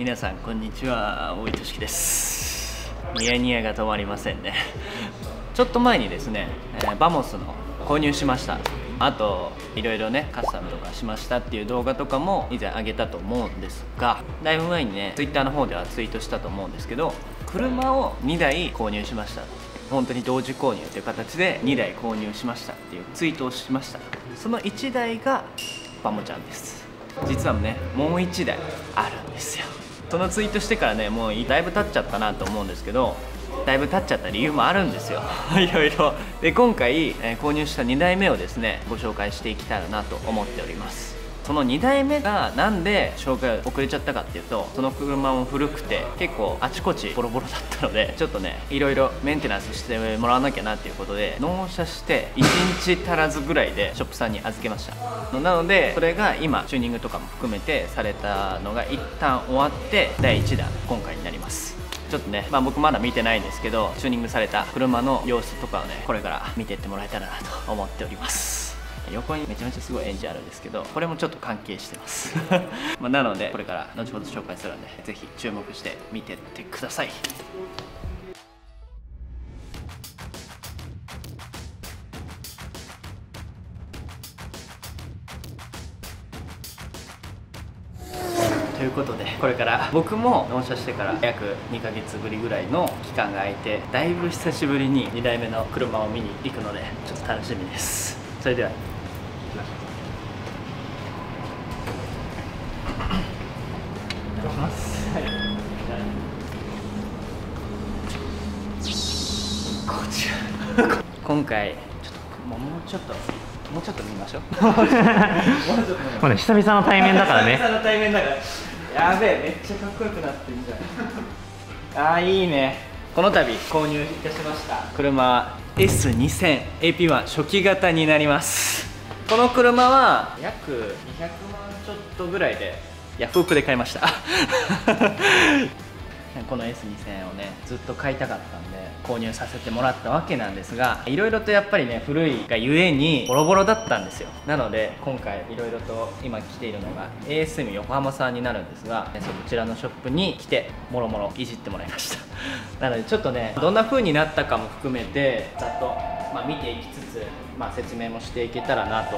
皆さんこんにちは。大井俊樹です。ニヤニヤが止まりませんね。ちょっと前にですね、えーバモスの購入しました。あといろいろねカスタムとかしましたっていう動画とかも以前上げたと思うんですがだいぶ前にね Twitter の方ではツイートしたと思うんですけど車を2台購入しました。本当に同時購入という形で2台購入しましたっていうツイートをしました。その1台がバモちゃんです。実はねもう1台あるんですよ。そのツイートしてからねもうだいぶ経っちゃったなと思うんですけどだいぶ経っちゃった理由もあるんですよ。いろいろ。で今回、えー購入した2台目をですねご紹介していきたいなと思っております。その2台目がなんで紹介遅れちゃったかっていうとその車も古くて結構あちこちボロボロだったので ちょっとねいろいろメンテナンスしてもらわなきゃなっていうことで納車して1日足らずぐらいでショップさんに預けました。なのでそれが今チューニングとかも含めてされたのが一旦終わって第1弾今回になります。ちょっとね、まあ、僕まだ見てないんですけどチューニングされた車の様子とかをねこれから見てってもらえたらなと思っております。横にめちゃめちゃすごいエンジンあるんですけどこれもちょっと関係してます。まあなのでこれから後ほど紹介するんでぜひ注目して見てってください。ということでこれから僕も納車してから約2ヶ月ぶりぐらいの期間が空いてだいぶ久しぶりに2台目の車を見に行くのでちょっと楽しみです。それでは今回ちょっともうもうちょっともうちょっと見ましょう。もうちょっと見ましょうもうね久々の対面だからね。久々の対面だからやべえめっちゃかっこよくなってるじゃん。あーいいね。この度購入いたしました。車 S2000AP1 初期型になります。この車は約200万ちょっとぐらいでヤフオクで買いましたこの S2000 をねずっと買いたかったんで購入させてもらったわけなんですがいろいろとやっぱりね古いがゆえにボロボロだったんですよ。なので今回いろいろと今来ているのが ASM 横浜さんになるんですがそちらのショップに来てもろもろいじってもらいました。なのでちょっとねどんな風になったかも含めてざっと、まあ、見ていきつつ、まあ、説明もしていけたらなと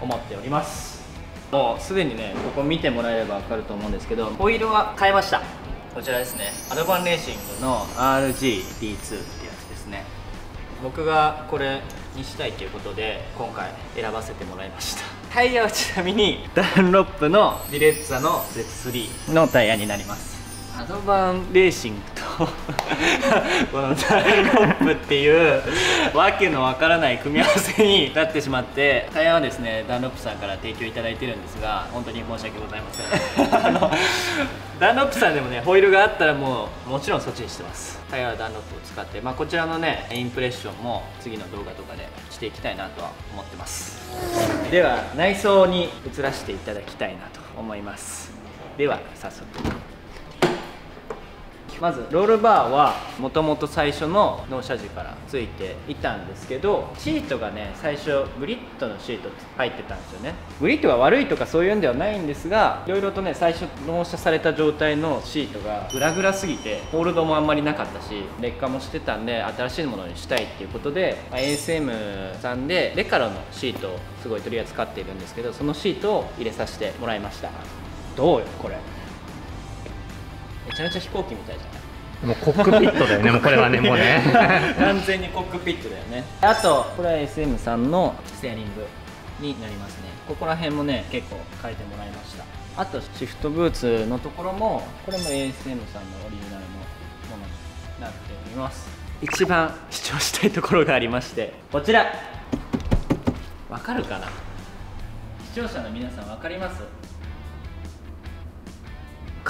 思っております。もうすでにねここ見てもらえれば分かると思うんですけどホイールは変えました。こちらですね。アドバンレーシングの RGD2 ってやつですね。僕がこれにしたいということで今回選ばせてもらいました。タイヤはちなみにダンロップのディレッツァの Z3 のタイヤになりますアドバンレーシングとこのダンロップっていうわけのわからない組み合わせになってしまってタイヤはですねダンロップさんから提供いただいてるんですが本当に申し訳ございません。あのダンロップさんでもねホイールがあったらもうもちろんそっちにしてます。タイヤはダンロップを使って、まあ、こちらのねインプレッションも次の動画とかでしていきたいなとは思ってます。では内装に移らせていただきたいなと思います。では早速。まずロールバーはもともと最初の納車時からついていたんですけどシートがね最初グリッドのシートって入ってたんですよね。グリッドが悪いとかそういうんではないんですがいろいろとね最初納車された状態のシートがグラグラすぎてホールドもあんまりなかったし劣化もしてたんで新しいものにしたいっていうことでまあ ASM さんでレカロのシートをすごい取り扱っているんですけどそのシートを入れさせてもらいました。どうよこれ。めちゃめちゃ飛行機みたいじゃない？もうコックピットだよね もうこれはねもうね。完全にコックピットだよね。あとこれは SM さんのステアリングになりますね。ここら辺もね結構変えてもらいました。あとシフトブーツのところもこれも ASM さんのオリジナルのものになっております。一番主張したいところがありましてこちら。わかるかな？視聴者の皆さん分かります？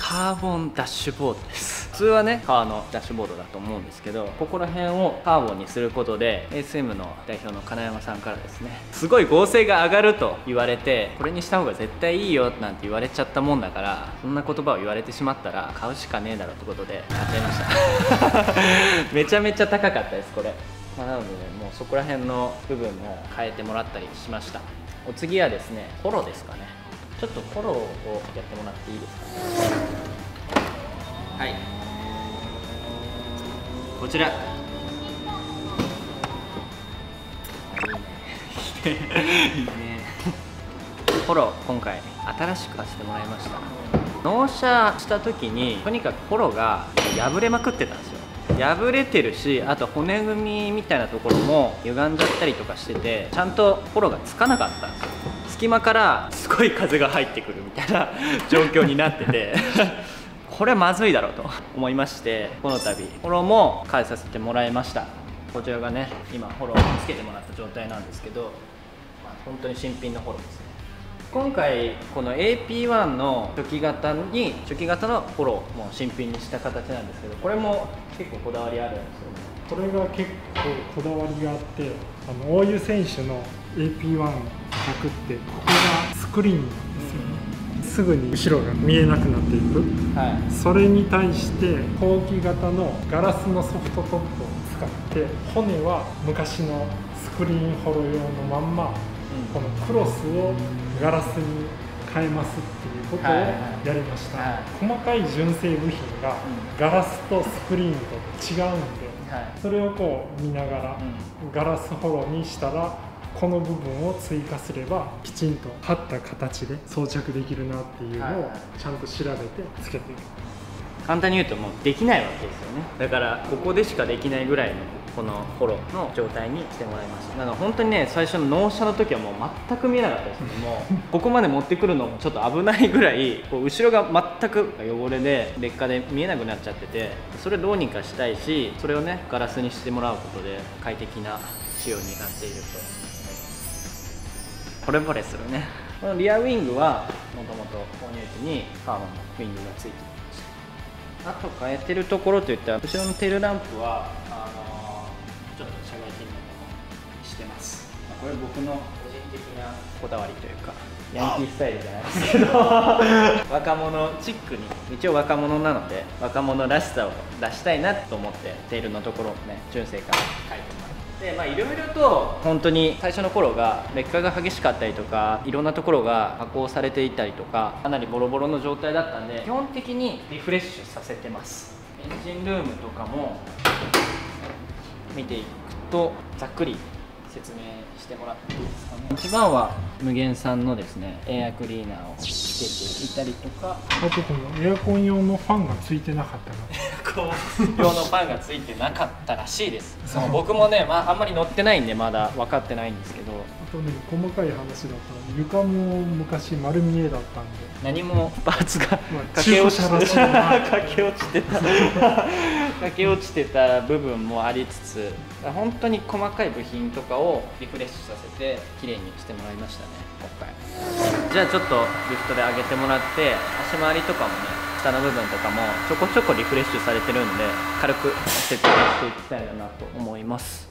カーボンダッシュボードです。普通はね革のダッシュボードだと思うんですけどここら辺をカーボンにすることで ASM の代表の金山さんからですねすごい合成が上がると言われてこれにした方が絶対いいよなんて言われちゃったもんだからそんな言葉を言われてしまったら買うしかねえだろってことで買っちゃいました。めちゃめちゃ高かったですこれ、まなのでねもうそこら辺の部分も変えてもらったりしました。お次はですねフォロですかね。ちょっとフォローをやってもらっていいですかね。はい。こちら。いいね。フォロー今回新しくさせてもらいました。納車した時にとにかくフォローが破れまくってたんですよ。破れてるしあと骨組みみたいなところも歪んじゃったりとかしててちゃんとフォローがつかなかったんですよ。隙間からすごい風が入ってくるみたいな状況になってて。これはまずいだろうと思いましてこの度フォローも返させてもらいました。こちらがね今フォローつけてもらった状態なんですけど、まあ、本当に新品のフォローですね。今回この AP1 の初期型に初期型のフォローも新品にした形なんですけどこれも結構こだわりあるんですよね。これが結構こだわりがあってあの大湯選手の AP1 100ってここがスクリーンすぐに後ろが見えなくなっていく。はい。それに対して後期型のガラスのソフトトップを使って骨は昔のスクリーンホロ用のまんまこのクロスをガラスに変えますっていうことをはい。はいやりました、はい。細かい純正部品がガラスとスクリーンと違うんではい。それをこう見ながらガラスホロにしたらこの部分を追加すればきちんと貼った形で装着できるなっていうのをちゃんと調べてつけていく。簡単に言うともうできないわけですよね。だからここでしかできないぐらいのこのフォローの状態にしてもらいました。だから本当にね最初の納車の時はもう全く見えなかったですけども ここまで持ってくるのもちょっと危ないぐらいこう後ろが全く汚れで劣化で見えなくなっちゃっててそれどうにかしたいしそれをねガラスにしてもらうことで快適な仕様になっていると惚れ惚れするね。このリアウィングはもともと購入時にカーボンのウィングがついていました。あと変えてるところといったら後ろのテールランプはあのーちょっと社外品のものにしてます、まあこれ僕の個人的なこだわりというかヤンキースタイルじゃないですけど 若者チックに一応若者なので若者らしさを出したいなと思ってテールのところをね純正から変えてますでまあいろいろと本当に最初の頃が劣化が激しかったりとかいろんなところが加工されていたりとかかなりボロボロの状態だったんで基本的にリフレッシュさせてます。エンジンルームとかも見ていくとざっくり説明してもらっていいですかね。一番は無限さんのですねエアクリーナーをつけていたりとか。あとこのエアコン用のファンがついてなかったな。こう用のパンがついてなかったらしいです。その僕もね、まあ、あんまり乗ってないんでまだ分かってないんですけど。あとね細かい話だったら床も昔丸見えだったんで。何もパーツがまあ駆け落ちてしいな駆け落ちてた。駆け落ちてた部分もありつつ本当に細かい部品とかをリフレッシュさせて綺麗にしてもらいましたね今回。じゃあちょっとリフトで上げてもらって足回りとかもね下の部分とかもちょこちょこリフレッシュされてるんで軽く説明していきたいなと思います。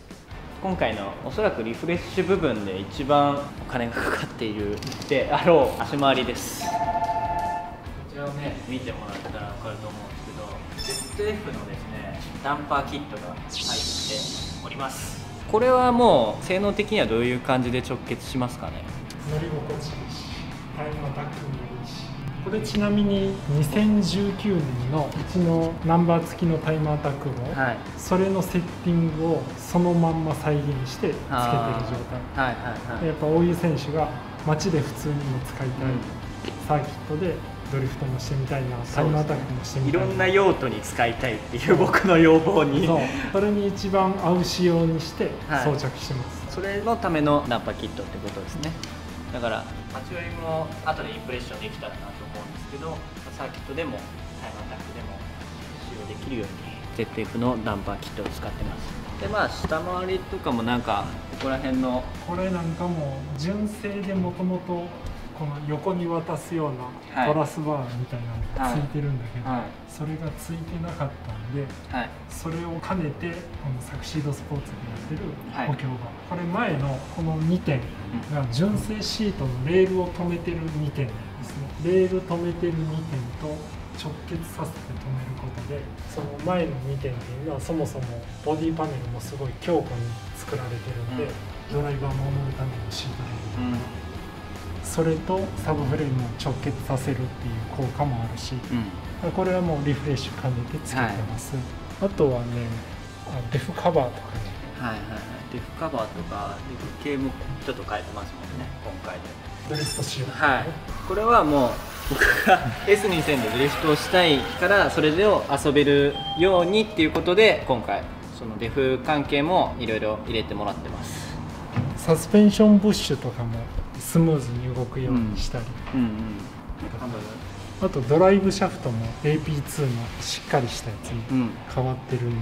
今回のおそらくリフレッシュ部分で一番お金がかかっているであろう足回りです。こちらをね見てもらったら分かると思うんですけど ZF のですねダンパーキットが入っております。これはもう性能的にはどういう感じで直結しますかね？乗り心地いいしタイムアタックもいいし。これちなみに2019年のうちのナンバー付きのタイムアタックも、はい。それのセッティングをそのまんま再現してつけてる状態。はいはいはいやっぱ大湯選手が街で普通にも使いたい、うん。サーキットでドリフトもしてみたいなタイムアタックもしてみたいな。いろんな用途に使いたいっていう僕の要望に。そう。それに一番合う仕様にしてはい装着してます、それのためのナンパキットってことですねだから街寄りも後でインプレッションできたらなと思うんですけどサーキットでもタイムアタックでも使用できるように。ZF のダンパーキットを使ってます。でまあ下回りとかもなんかここら辺のこれなんかも純正でもともとこの横に渡すようはない。トラスバーみたいなのがついてるんだけど、はい。それがついてなかったんではい。それを兼ねてこのサクシードスポーツでやってるはい。補強が、これ前のこの2点が純正シートのレールを止めてる2点ですね。レール止めてる2点と直結させて止めることでその前の2点っていうのはそもそもボディパネルもすごい強固に作られてるんで、うん。ドライバーを守るためのシートレールうんそれとサブフレームを直結させるっていう効果もあるしうん。これはもうリフレッシュ兼ねてつけてます、あとはねあデフカバーとかね。はいはいはい。デフカバーとかデフ系もちょっと変えてますもんね今回で。ドリフト仕様、はい。これはもう僕が S2000 でドリフトをしたいからそれでを遊べるようにっていうことで今回そのデフ関係もいろいろ入れてもらってます。サスペンションブッシュとかもスムーズに動くようにしたり、うんうんあとドライブシャフトも AP2 のしっかりしたやつにうん変わってるんで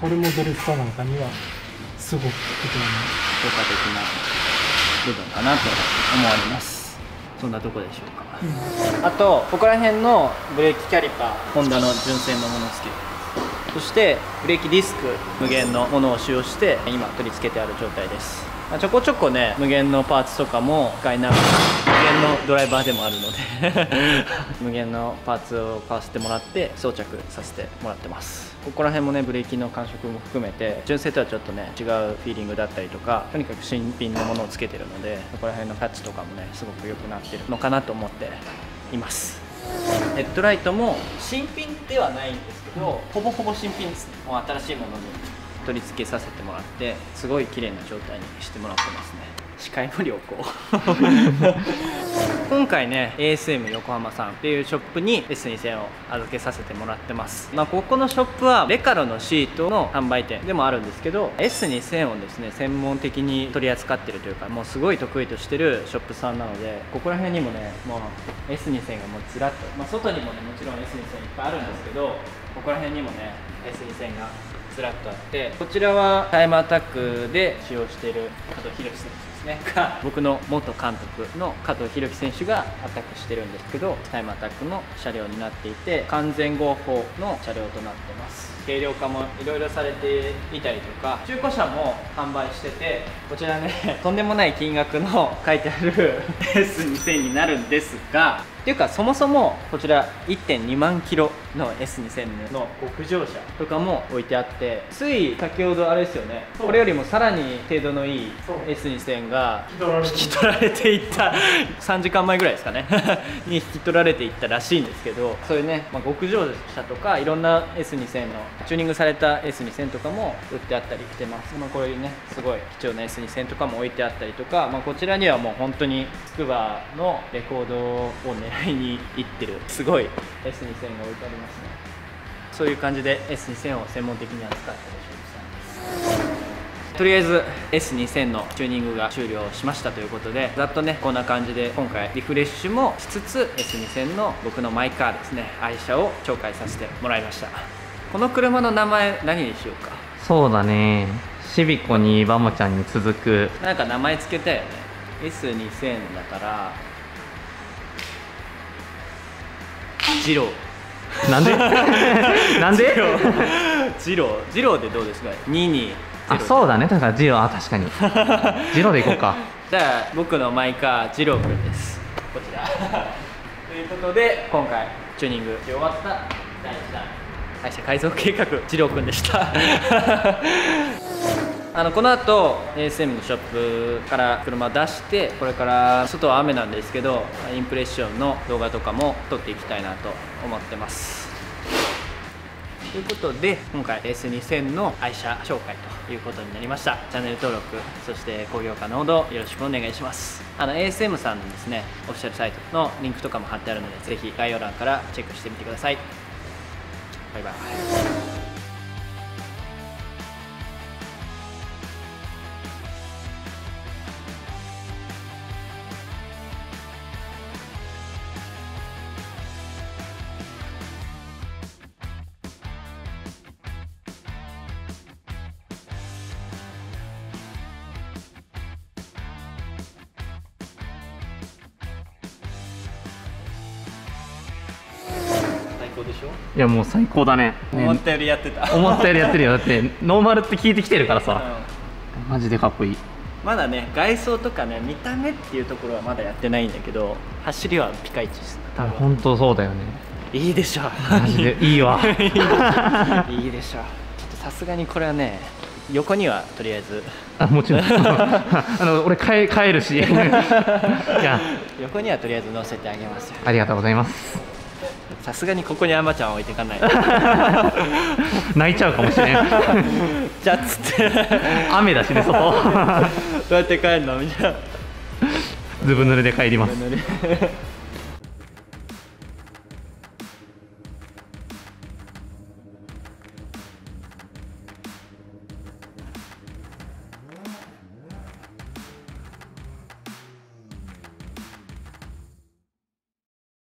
これもドリフトなんかにはすごく効くと効果的な部分かなと思われます。そんなとこでしょうか。思います、あとここら辺のブレーキキャリパーホンダの純正のものをつけ。そしてブレーキディスク無限のものを使用して今取り付けてある状態ですまあちょこちょこね無限のパーツとかも使いながら無限のドライバーでもあるので 無限のパーツを買わせてもらって装着させてもらってます。ここら辺もねブレーキの感触も含めて純正とはちょっとね違うフィーリングだったりとかとにかく新品のものをつけてるのでここら辺のタッチとかもねすごく良くなってるのかなと思っています。ヘッドライトも新品ではないんですけどほぼほぼ新品ですね。もう新しいものに取り付けさせてもらってすごい綺麗な状態にしてもらってますね。視界も良好。今回ね ASM 横浜さんっていうショップに S2000 を預けさせてもらってます、まあ、ここのショップはレカロのシートの販売店でもあるんですけど S2000 をですね専門的に取り扱ってるというかもうすごい得意としてるショップさんなのでここら辺にもねもう S2000 がもうずらっと、まあ、外にもねもちろん S2000 いっぱいあるんですけどここら辺にもね S2000 がずらっとあってこちらはタイムアタックで使用している加藤弘樹選手ですね。が 僕の元監督の加藤弘樹選手がアタックしてるんですけどタイムアタックの車両になっていて完全合法の車両となってます軽量化もいろいろされていたりとか中古車も販売しててこちらね とんでもない金額の書いてある S2000 になるんですがっていうかそもそもこちら1.2万キロの S2000 の極上車とかも置いてあってつい先ほどあれですよねこれよりもさらに程度のいいそう。S2000 が引き取られて引き取られていった。3 時間前ぐらいですかね。に引き取られていったらしいんですけどそういうね、まあ、極上車とかいろんな S2000 のチューニングされた S2000 とかも売ってあったりしてます、まあ、こういうねすごい貴重な S2000 とかも置いてあったりとか、まあ、こちらにはもう本当につくばのレコードを狙いにいってるすごい S2000 が置いてありますね。そういう感じで S2000 を専門的に扱ってるショップさんです。とりあえず S2000 のチューニングが終了しましたということでざっとねこんな感じで今回リフレッシュもしつつ S2000 の僕のマイカーですね愛車を紹介させてもらいました。この車の名前何にしようか？そうだね。シビコにバモちゃんに続く。なんか名前つけたよね。S2000 だからジロー。なんで？なんで？ジロー。ジロー。でどうですか？22あそうだね。だからジロー。あ確かに。ジローでいこうか。じゃあ僕のマイカージロー君ですこちらということで今回チューニングし終わった第1弾会社改造計画ジロー君でした。あのこの後 ASM のショップから車を出してこれから外は雨なんですけどインプレッションの動画とかも撮っていきたいなと思ってます。ということで今回 S2000 の愛車紹介ということになりました。チャンネル登録そして高評価のほどよろしくお願いします。あの ASM さんのですねオフィシャルサイトのリンクとかも貼ってあるのでぜひ概要欄からチェックしてみてくださいバイ高でしょ？いやもう最高だね。思ったよりやってた。思ったよりやってるよ。だってノーマルって聞いてきてるからさ。うん。マジでかっこいい。まだね外装とかね見た目っていうところはまだやってないんだけど走りはピカイチです。多分本当そうだよね。いいでしょ。マジでいいわ。いいでしょ。ちょっとさすがにこれはね横にはとりあえず。あもちろん。あの俺帰帰るし。いや。横にはとりあえず乗せてあげますよ。ありがとうございますさすがにここにあまちゃん置いていかない。泣いちゃうかもしれん。じゃあっつって。雨だしね外。どうやって帰るの？みたいな。ずぶ濡れで帰ります